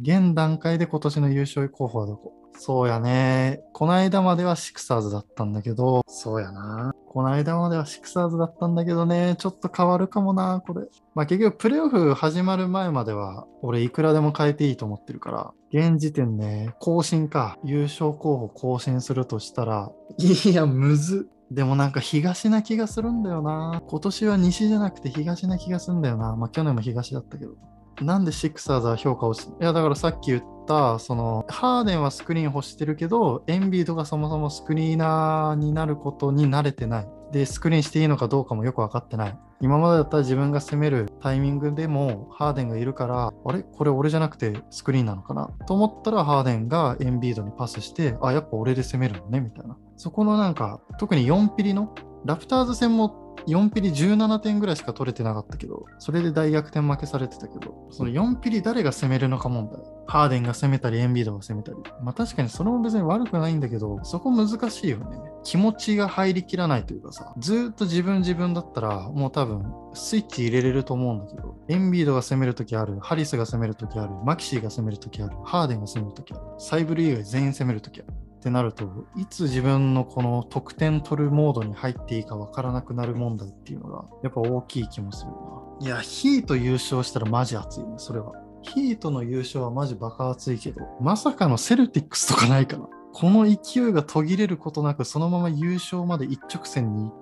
現段階で今年の優勝候補はどこ？そうやね。この間まではシクサーズだったんだけど、そうやな。この間まではシクサーズだったんだけどね、ちょっと変わるかもな、これ。まあ結局プレイオフ始まる前までは、俺いくらでも変えていいと思ってるから、現時点ね、更新か。優勝候補更新するとしたら、いや、むずっ。でもなんか東な気がするんだよな。今年は西じゃなくて東な気がするんだよな。まあ去年も東だったけど。なんでシクサーズは評価をし、いやだからさっき言った、その、ハーデンはスクリーン欲してるけど、エンビードがそもそもスクリーナーになることに慣れてない。で、スクリーンしていいのかどうかもよく分かってない。今までだったら自分が攻めるタイミングでもハーデンがいるから、あれ？これ俺じゃなくてスクリーンなのかな？と思ったらハーデンがエンビードにパスして、あ、やっぱ俺で攻めるのねみたいな。そこのなんか、特に4ピリの、ラプターズ戦も4ピリ17点ぐらいしか取れてなかったけど、それで大逆転負けされてたけど、その4ピリ誰が攻めるのか問題。ハーデンが攻めたり、エンビードが攻めたり。まあ確かにそれも別に悪くないんだけど、そこ難しいよね。気持ちが入りきらないというかさ、ずっと自分自分だったら、もう多分スイッチ入れれると思うんだけど、エンビードが攻めるときある、ハリスが攻めるときある、マキシーが攻めるときある、ハーデンが攻めるときある、サイブル以外全員攻めるときある。ってなるといつ自分のこの得点取るモードに入っていいかわからなくなる問題っていうのがやっぱ大きい気もするな。いやヒート優勝したらマジ熱いねそれは。ヒートの優勝はマジバカ熱いけどまさかのセルティックスとかないかな。この勢いが途切れることなくそのまま優勝まで一直線に行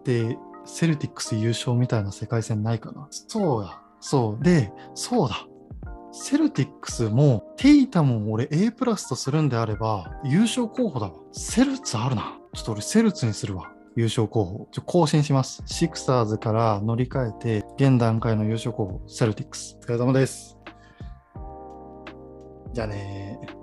ってセルティックス優勝みたいな世界戦ないかな。そうだそう。でそうだセルティックスもテイタムを俺 A プラスとするんであれば優勝候補だわ。セルツあるな。ちょっと俺セルツにするわ。優勝候補。ちょ更新します。シクサーズから乗り換えて、現段階の優勝候補、セルティックス。お疲れ様です。じゃあねー。